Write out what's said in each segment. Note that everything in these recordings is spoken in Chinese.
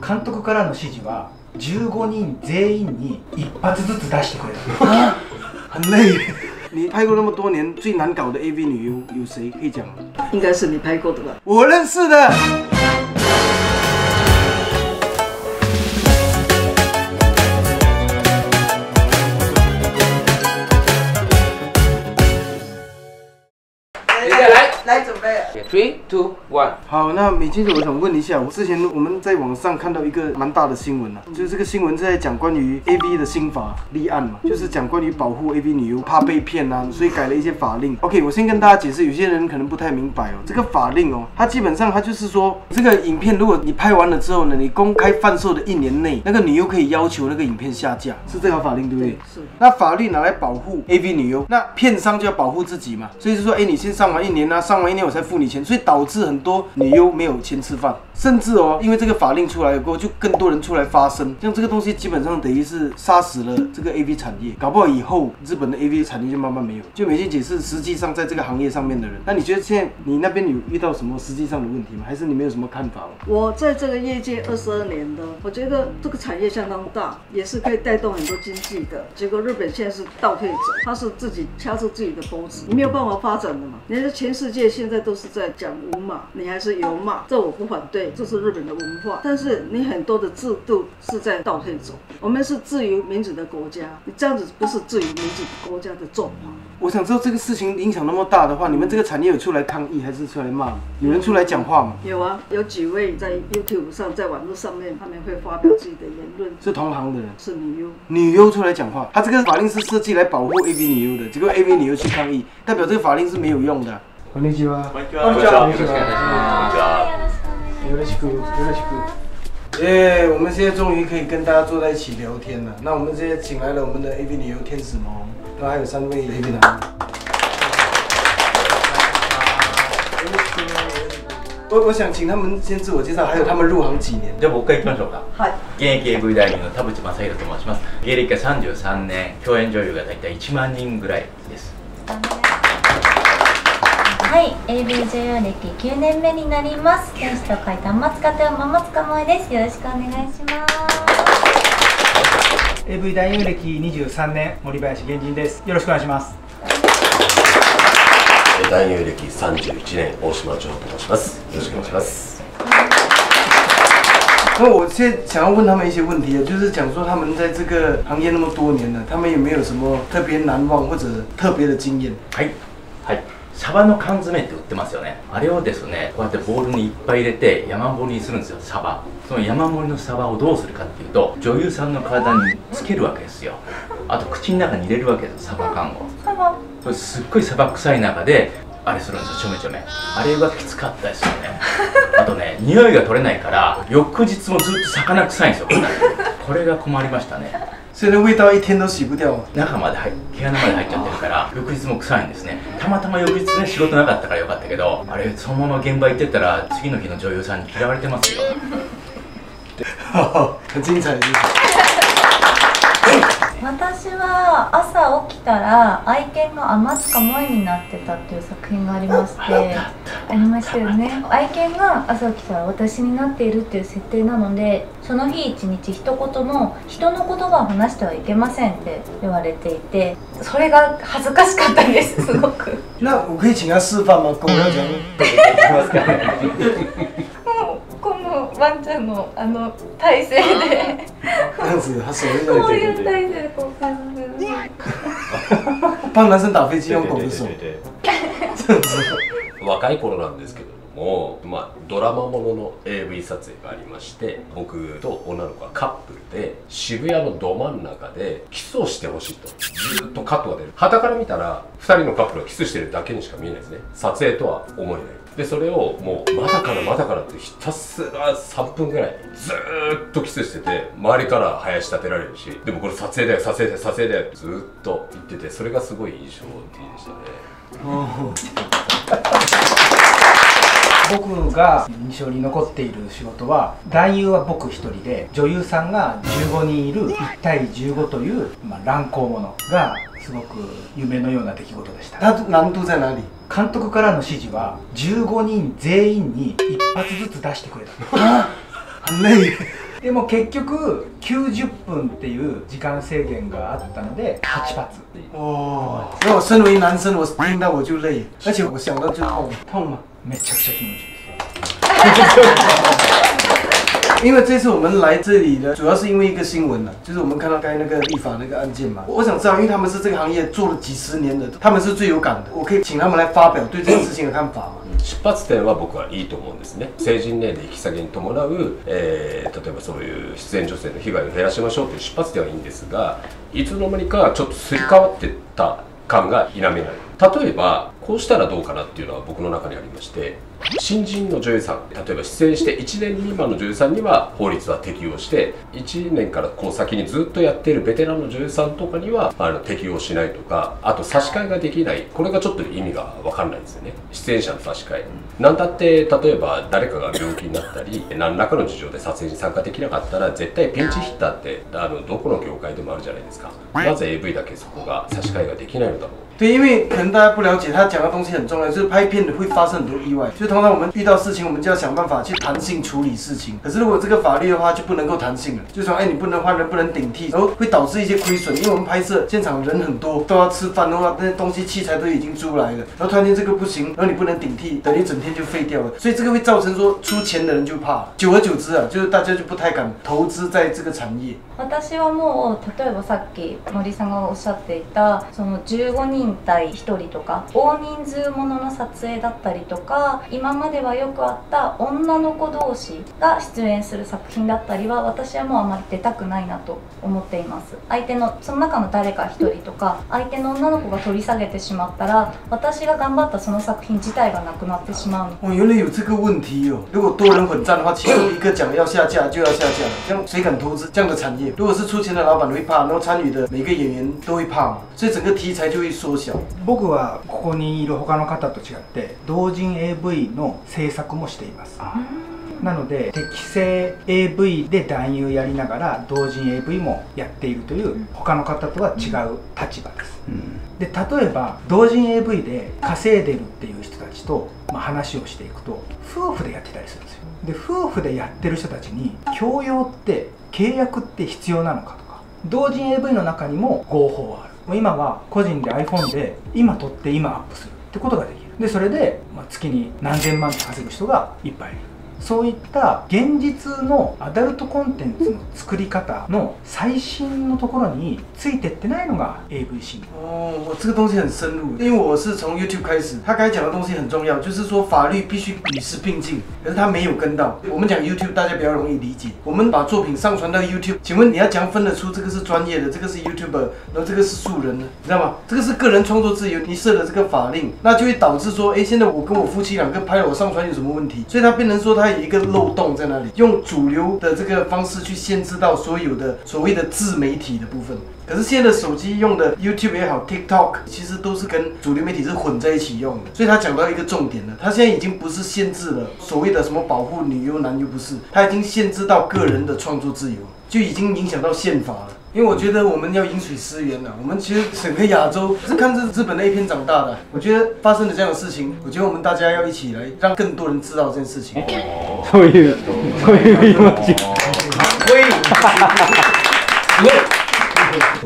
監督からの指示は15人全員に一発ずつ出してくれた很累。你拍过那么多年，最难搞的 AV 女优有谁可以讲吗？应该是你拍过的吧？我认识的。，three two one，好，那美金姐，我想问一下，我之前我们在网上看到一个蛮大的新闻啊，就是这个新闻是在讲关于 A V 的新法立案嘛，就是讲关于保护 A V 女优怕被骗啊，所以改了一些法令。OK，我先跟大家解释，有些人可能不太明白哦，这个法令哦，它基本上它就是说，这个影片如果你拍完了之后呢，你公开贩售的一年内，那个女优可以要求那个影片下架，是这条法令对不对？是。那法律拿来保护 AV 女优，那片商就要保护自己嘛，所以是说，哎，你先上完一年啊，上完一年我才付你钱，所以导致很多女优没有钱吃饭，甚至哦，因为这个法令出来过后，就更多人出来发声，像这个东西基本上等于是杀死了这个 AV 产业，搞不好以后日本的 AV 产业就慢慢没有。就美心姐是实际上在这个行业上面的人，那你觉得现在你那边有遇到什么实际上的问题吗？还是你没有什么看法吗？我在这个业界二十二年的，我觉得这个产业相当大，也是可以带动很多经济的。结果日本现在是倒退走，他是自己掐住自己的脖子，你没有办法发展的嘛。人家全世界现在都是在讲无码，你还是有码，这我不反对，这是日本的文化。但是你很多的制度是在倒退走，我们是自由民主的国家，你这样子不是自由民主国家的做法。我想知道这个事情影响那么大的话，你们这个产业有出来抗议还是出来骂？有人出来讲话吗？有啊，有几位在 YouTube 上，在网络上面，他们会发表自己的言论，是同行的人。是女优。女优出来讲话，他这个法令是设计来保护 AV 女优的，结果 AV 女优去抗议，代表这个法令是没有用的。こんにちは。こんにちは。よろしくお願いします。よろしくよろしく。耶，我们现在终于可以跟大家坐在一起聊天了。那我们现在请来了我们的 AV 女优天使萌，然后还有三位 AV 男。我我想请他们先自我介绍，还有他们入行几年。じゃあ僕からいきましょうかはい。現役 AV 男優の田淵正宏と申します芸歴が33年共演女優が大体1万人ぐらいですはい、優歴9年目になります。天使と書いた松方山松か萌です。よろしくお願いします。AV 男優歴23年森林源人ですよろしくお願いします男優歴31年大島城と申しますよろしくお願いします那我现在想要问他们一些问题啊，就是讲说他们在这个行业那么多年了，他们有没有什么特别难忘或者特别的经验？はいはいサバの缶詰って売ってますよね。あれをですねこうやってボウルにいっぱい入れて山盛りにするんですよサバ。その山盛りのサバをどうするかっていうと女優さんの体につけるわけですよ。あと口の中に入れるわけですサバ缶を。それすっごいサバ臭い中であれするんですよちょめちょめ。あれがきつかったですよね。あとね匂いが取れないから翌日もずっと魚臭いんですよこれが困りましたね所以那味道一天都洗不掉。中まで入毛穴まで入っちゃってるから翌日も臭いんですねたまたま翌日ね仕事なかったからよかったけどあれそのまま現場行ってったら次の日の女優さんに嫌われてますよ很精彩，精彩。私は朝起きたら愛犬が天塚萌になってたっていう作品がありまして ありましたよね愛犬が朝起きたら私になっているっていう設定なのでその日一日一言も人の言葉を話してはいけませんって言われていてそれが恥ずかしかったですすごく那我可以请他示范吗？狗要讲。ワンちゃんのあの体勢で。这样子，他手在那里。こういう体勢でこう感じる帮男生打飞机用狗的手，这样子。若い頃なんですけれども、まあ、ドラマものの AV 撮影がありまして僕と女の子はカップルで渋谷のど真ん中でキスをしてほしいと。ずっとカットが出る。傍から見たら2人のカップルがキスしてるだけにしか見えないですね。撮影とは思えないでそれをもうまだからまだからってひたすら3分ぐらいずーっとキスしてて周りから林立てられるしでもこれ撮影だよ撮影だよ撮影だよずーっと言っててそれがすごい印象的でしたね。僕が印象に残っている仕事は男優は僕一人で女優さんが15人いる1対15という、まあ、乱行者がすごく夢のような出来事でした。他难度在哪里？監督からの指示は15人全員に一発ずつ出してくれた。でも結局90分っていう時間制限があったので8発。哦，那我身为男生，我听到我就累，而且我想到就痛，痛吗？めちゃくちゃ気持ちいいです 因为这次我们来这里呢，主要是因为一个新闻呢，啊就是我们看到刚才那个立法那个案件嘛。我想知道，因为他们是这个行业做了几十年的，他们是最有感的。我可以请他们来发表对这件事情的看法吗？出発点は僕はいいと思うんですね成人年齢引き下げに伴う、えー例えばそういう出演女性の被害を減らしましょうという出発点はいいんですがいつの間にかちょっとすり替わってった感が否めない例えばこうしたらどうかなっていうのは僕の中にありまして新人の女優さん例えば出演して1年未満の女優さんには法律は適用して1年からこう先にずっとやっているベテランの女優さんとかにはあの適用しないとかあと差し替えができない。これがちょっと意味が分かんないんですよね。出演者の差し替え。なんだって例えば誰かが病気になったり何らかの事情で撮影に参加できなかったら絶対ピンチヒッターってあのどこの業界でもあるじゃないですか。なぜ AV だけそこが差し替えができないのだろう。对，因为可能大家不了解，他的东西很重要，就是拍片的会发生很多意外，就通常我们遇到事情，我们就要想办法去弹性处理事情。可是如果这个法律的话，就不能够弹性了，就说哎，你不能换人，不能顶替，然后会导致一些亏损，因为我们拍摄现场人很多，都要吃饭的话，那些东西器材都已经租来了，然后突然间这个不行，然后你不能顶替，等于整天就废掉了，所以这个会造成说出钱的人就怕，久而久之啊，就是大家就不太敢投资在这个产业。私はもう例えばさっき森さんがおっしゃっていたその15人対1人とか大人 数ものの撮影だったりとか今まではよくあった女の子同士が出演する作品だったりは私はもうあまり出たくないなと思っています相手のその中の誰か1人とか相手の女の子が取り下げてしまったら私が頑張ったその作品自体がなくなってしまう哦，原来有这个问题哦。如果多人混战的话，其中一个讲要下架就要下架了，这样谁敢投资这样的产业？如果是出钱的老板会怕，然后参与的每个演员都会怕嘛，所以整个题材就会缩小。僕はここにいる他の方と違って同人 AV の制作もしています。なので適正 AV で男優やりながら同人 AV もやっているという他の方とは違う立場です、で例えば同人 AV で稼いでるっていう人たちと、まあ、話をしていくと夫婦でやってたりするんですよ。で夫婦でやってる人たちに教養って契約って必要なのかとか同人 AV の中にも合法はあるもう今は個人で iPhone で今撮って今アップするってことができる。でそれで、まあ、月に何千万って稼ぐ人がいっぱいいる。そういった現実のアダルトコンテンツの作り方の最新のところについてってないのが AV 新聞哦，我这个东西很深入，因为我是从 YouTube 开始，他刚才讲的东西很重要，就是说法律必须与时并进，可是他没有跟到。我们讲 YouTube，大家比较容易理解。我们把作品上传到 YouTube，请问你要怎样分得出这个是专业的，这个是 YouTuber，然后这个是素人呢？你知道吗？这个是个人创作自由，你设了这个法令，那就会导致说，哎，现在我跟我夫妻两个拍了，我上传有什么问题？所以它变成说它有一个漏洞在那里，用主流的这个方式去限制到所有的所谓的自媒体的部分。可是现在的手机用的 YouTube 也好，TikTok 其实都是跟主流媒体是混在一起用的，所以他讲到一个重点了，他现在已经不是限制了所谓的什么保护女优男优，不是，他已经限制到个人的创作自由，就已经影响到宪法了。因为我觉得我们要饮水思源了，我们其实整个亚洲是看这日本的 A 片长大的，我觉得发生了这样的事情，我觉得我们大家要一起来让更多人知道这件事情。そういうそういう気かっこいいすごい。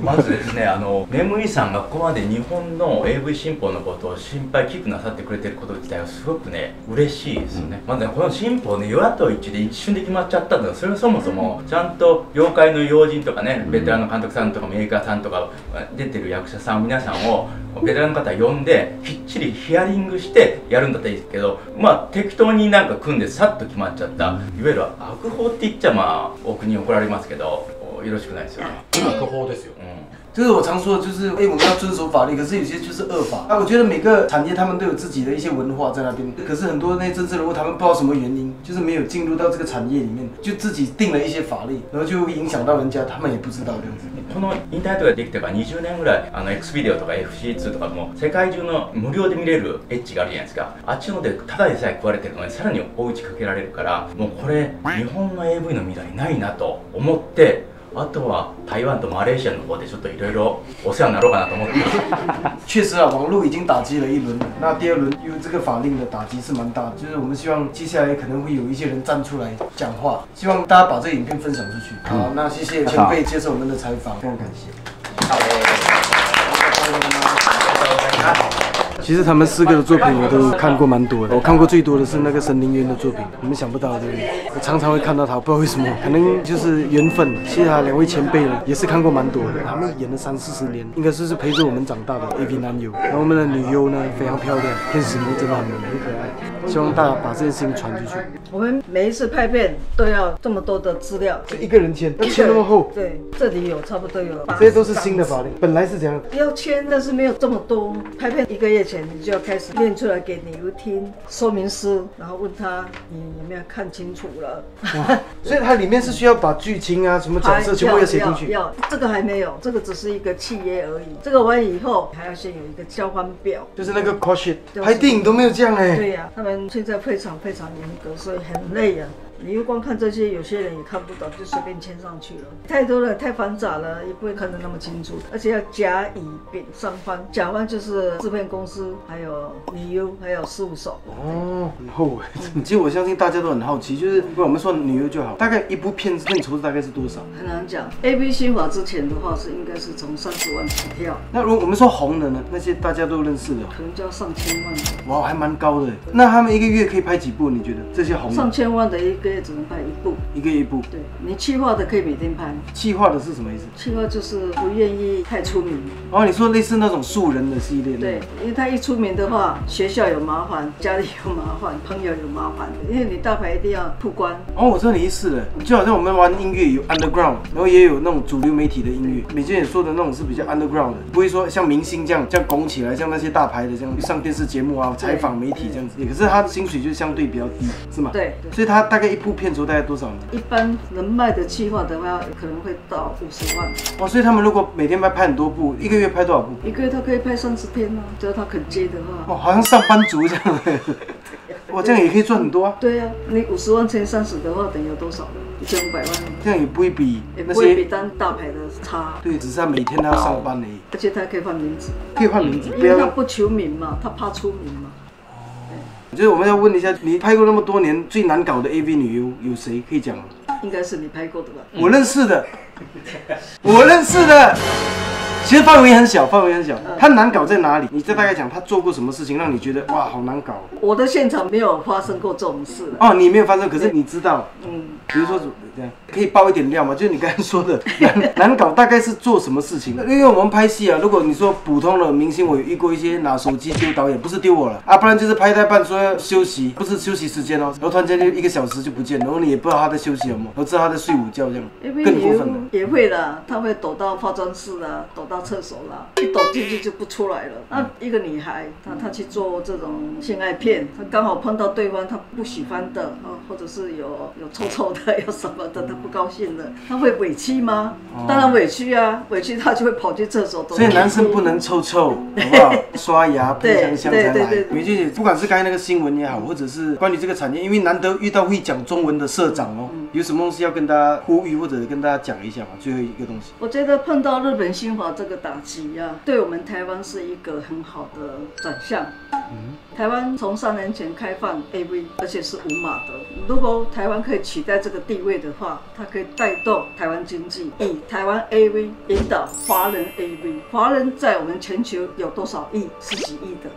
まずですねあのメムイさんがここまで日本の AV 新法のことを心配寄付なさってくれてること自体はすごくね嬉しいですよね、まずねこの新法ね与野党一致で一瞬で決まっちゃったんだそれはそもそもちゃんと業界の要人とかねベテランの監督さんとかメーカーさんとか出てる役者さん皆さんをベテランの方呼んできっちりヒアリングしてやるんだったらいいですけどまあ適当になんか組んでさっと決まっちゃった。いわゆる悪法って言っちゃまあお国に怒られますけどよろしくないですよね悪法ですよ。うん就是我常说的，就是哎、我们要遵守法律，可是有些就是恶法。啊。我觉得每个产业他们都有自己的一些文化在那边，可是很多那些政治人物他们不知道什么原因，就是没有进入到这个产业里面，就自己定了一些法律，然后就影响到人家，他们也不知道这样子。このインターネットができてから20年ぐらいあの X ビデオとか FC2 とかも世界中の無料で見れるエッジがあるじゃないですか。あっちのでただでさえ食われてるのにさらに追い打ちかけられるからもうこれ日本の AV の未来ないなと思ってあとは台湾とマレーシアの方でちょっといろいろお世話になろうかなと思ってます确实啊，网络已经打击了一轮了，那第二轮因为这个法令的打击是蛮大的，就是我们希望接下来可能会有一些人站出来讲话，希望大家把这个影片分享出去。好，那谢谢前辈接受我们的采访，非常感谢。 其实他们四个的作品我都看过蛮多的，我看过最多的是那个神灵渊的作品，你们想不到对不对？我常常会看到他，不知道为什么，可能就是缘分。谢谢他两位前辈呢，也是看过蛮多的，他们演了三四十年，应该是是陪着我们长大的 AV 男友。然后我们的女优呢非常漂亮，天使妹真的很美很可爱，希望大家把这件事情传出去。我们每一次拍片都要这么多的资料，一个人签，要签那么厚，对，这里有差不多有八这些都是新的法令，本来是这样。要签，但是没有这么多。拍片一个月前，你就要开始念出来给你听说明书，然后问他你有没有看清楚了。所以它里面是需要把剧情啊、什么角色全部要写进去。要这个还没有，这个只是一个契约而已。这个完以后还要先有一个交换表，就是那个对拍电影都没有这样哎、对呀、他们现在非常非常严格，所以很累呀、你又光看这些，有些人也看不懂，就随便签上去了。太多了，太繁杂了，也不会看得那么清楚。而且要甲、乙、丙三方，甲方就是制片公司，还有女优，还有事务所。哦，很厚哎。其实我相信大家都很好奇，就是不管我们算女优就好，大概一部片子片酬大概是多少？很难讲，A B 新法之前的话是应该是从三十万起跳，那如果我们说红的呢？那些大家都认识的，可能就要上千万的。哇，还蛮高的哎。那他们一个月可以拍几部？你觉得这些红上，千万的一个月只能拍一部，一个月一部？对你企划的可以每天拍，气化的是什么意思？企划就是不愿意太出名。哦，你说类似那种素人的系列，对，，因为他一出名的话，学校有麻烦，家里有麻烦，朋友有麻烦，因为你大牌一定要曝光。哦，我知道你意思了，就好像我们玩音乐有 underground，然后也有那种主流媒体的音乐。美娟也说的那种是比较 underground 的，不会说像明星这样这样拱起来，像那些大牌的这样上电视节目啊、采访媒体这样子。可是他的薪水就相对比较低，是吗？。对，对所以他大概一部片酬大概多少呢？一般能卖的计划的话，可能会到五十万，哦，所以他们如果每天拍拍很多部，一个月拍多少部？一个月他可以拍三十天呢、只要他肯接的话。哦，好像上班族这样。哇，这样也可以赚很多啊，对呀、你五十万乘以三十的话，等于有多少呢？一千五百万，这样也不会比那也不会比当大牌的差，对，只是他每天他要上班而已，而且他可以换名字，可以换名字，因为他不求名嘛，他怕出名嘛。就是我们要问一下，你拍过那么多年最难搞的 AV 女优有谁可以讲吗？应该是你拍过的吧？我认识的，我认识的。其实范围很小，范围很小。他难搞在哪里？你再大概讲他做过什么事情让你觉得哇好难搞？我的现场没有发生过这种事。哦，你没有发生，可是你知道，嗯，比如说这样，可以爆一点料吗？就是你刚才说的 难难搞，大概是做什么事情？因为我们拍戏啊，如果你说普通的明星，我有遇过一些拿手机丢导演，不是丢我了啊，不然就是拍到一半说要休息，不是休息时间哦，然后突然间就一个小时就不见，然后你也不知道他在休息有没有，然后知道他在睡午觉这样，更过分了。也会的，他会躲到化妆室啊，躲到厕所啦，一躲进去就不出来了。那一个女孩，她她去做这种性爱片，她刚好碰到对方她不喜欢的啊，或者是有有臭臭的，有什么的，她不高兴的，她会委屈吗？当然委屈啊，委屈她就会跑去厕所所以。男生不能臭臭，好不好？刷牙喷香香才来对对对。对梅姐姐，不管是刚才那个新闻也好，或者是关于这个产业，因为难得遇到会讲中文的社长哦，嗯有什么东西要跟大家呼吁或者跟大家讲一下嘛？最后一个东西。我觉得碰到日本新华这个打击啊，对我们台湾是一个很好的转向。嗯台湾从三年前开放 AV，而且是无码的。如果台湾可以取代这个地位的话，它可以带动台湾经济，以台湾 AV 引导华人 AV。华人在我们全球有多少亿？十几亿的。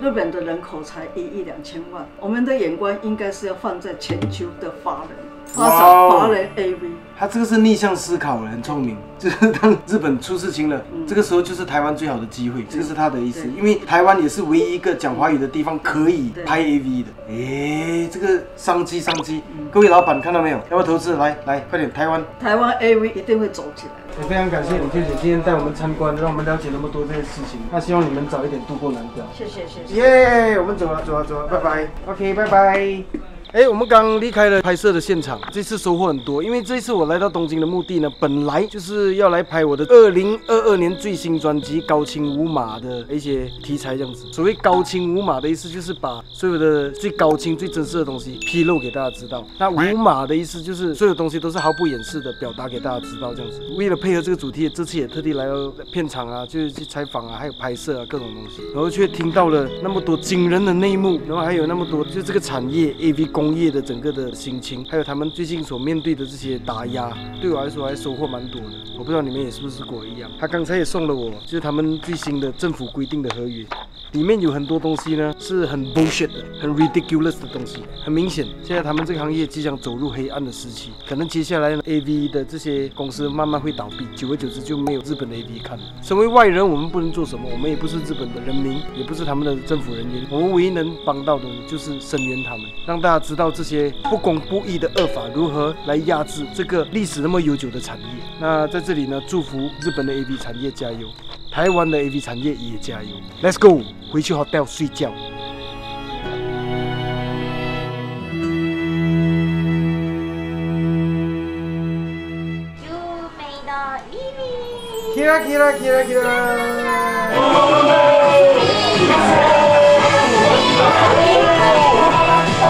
日本的人口才一亿两千万，我们的眼光应该是要放在全球的华人，发展华人 AV。他这个是逆向思考了，很聪明。就是当日本出事情了，这个时候就是台湾最好的机会，这个是他的意思。因为台湾也是唯一一个讲华语的地方可以拍 AV 的。诶，这个商机商机，各位老板看到没有？要不要投资？来来，快点，台湾。台湾 AV 一定会走起来。也非常感谢李娟姐今天带我们参观，让我们了解那么多这些事情。那希望你们早一点渡过难关。谢谢谢谢。耶我们走了，走了，走了，拜拜。OK，拜拜。哎，我们刚离开了拍摄的现场，这次收获很多，因为这次我来到东京的目的呢，本来就是要来拍我的二零二二年最新专辑《高清无码》的一些题材这样子。所谓高清无码的意思，就是把所有的最高清、最真实的东西披露给大家知道。那无码的意思就是所有东西都是毫不掩饰的表达给大家知道这样子。为了配合这个主题，这次也特地来到片场啊，就是去采访啊，还有拍摄啊各种东西，然后却听到了那么多惊人的内幕，然后还有那么多就这个产业 AV 工业的整个的心情，还有他们最近所面对的这些打压，对我来说还收获蛮多的。我不知道你们也是不是跟我一样。他刚才也送了我，就是他们最新的政府规定的合约，里面有很多东西呢是很 bullshit 的，很 ridiculous 的东西。很明显，现在他们这个行业即将走入黑暗的时期，可能接下来呢 AV 的这些公司慢慢会倒闭，久而久之就没有日本的 AV 看了。身为外人，我们不能做什么，我们也不是日本的人民，也不是他们的政府人员，我们唯一能帮到的就是声援他们，让大家知道这些不公不义的恶法如何来压制这个历史那么悠久的产业。那在这里呢，祝福日本的 AV 产业加油，台湾的 AV 产业也加油。Let's go，回去 hotel 睡觉。有美的伊利。Kira kira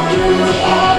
you are.